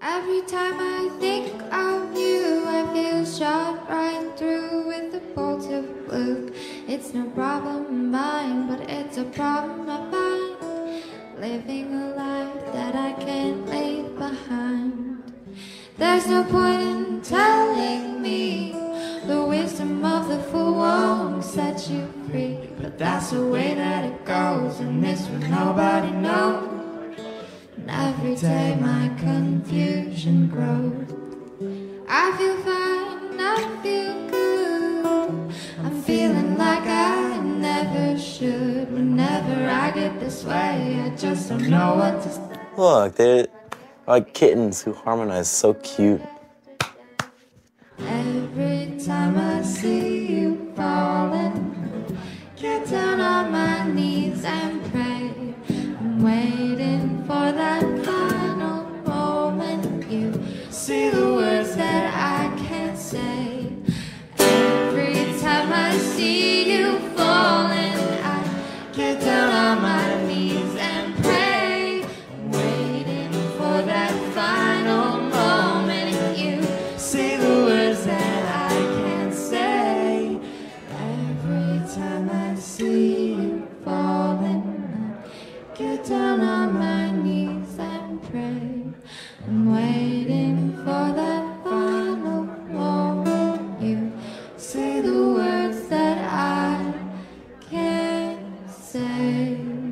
Every time I think of you, I feel shot right through with a bolt of blue. It's no problem of mine, but it's a problem of mine. Living a life that I can't leave behind. There's no point in telling me the wisdom of the fool set you free. But that's the way that it goes, and this one nobody knows. And every day my confusion grows. I feel fine, I feel good. I'm feeling like I never should. Whenever I get this way, I just don't know what to say. Look, they're like kittens who harmonize so cute. Every time I see you fallen Get down on my knees and pray. I'm waiting for that final moment. You see the words that I can't say. Every time I see you falling, I get down on my knees and pray. I'm waiting for that final down on my knees and pray. I'm waiting for that final moment. You say the words that I can't say.